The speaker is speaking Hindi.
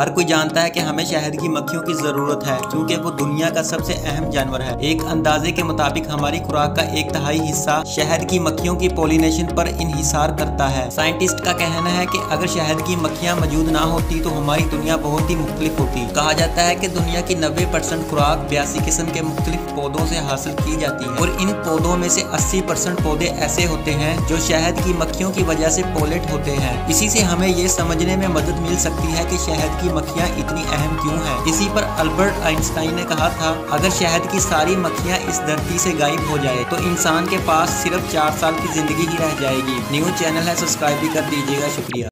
हर कोई जानता है कि हमें शहद की मक्खियों की ज़रूरत है, क्योंकि वो दुनिया का सबसे अहम जानवर है। एक अंदाजे के मुताबिक हमारी खुराक का एक तिहाई हिस्सा शहद की मक्खियों की पोलिनेशन पर इनहिसार करता है। साइंटिस्ट का कहना है कि अगर शहद की मक्खियाँ मौजूद ना होती तो हमारी दुनिया बहुत ही मुख्तलिफ़ होती। कहा जाता है कि दुनिया की नब्बे परसेंट खुराक बयासी किस्म के मुख्तलिफ़ पौधों से हासिल की जाती है। और इन पौधों में से अस्सी परसेंट पौधे ऐसे होते हैं, जो शहद की मक्खियों की वजह से पोलेट होते हैं। इसी से हमें ये समझने में मदद मिल सकती है कि शहद की मक्खियाँ इतनी अहम क्यों हैं? इसी पर अल्बर्ट आइंस्टाइन ने कहा था, अगर शहद की सारी मक्खियाँ इस धरती से गायब हो जाए तो इंसान के पास सिर्फ़ चार साल की ज़िंदगी ही रह जाएगी। न्यूज़ चैनल है, सब्सक्राइब भी कर दीजिएगा, शुक्रिया।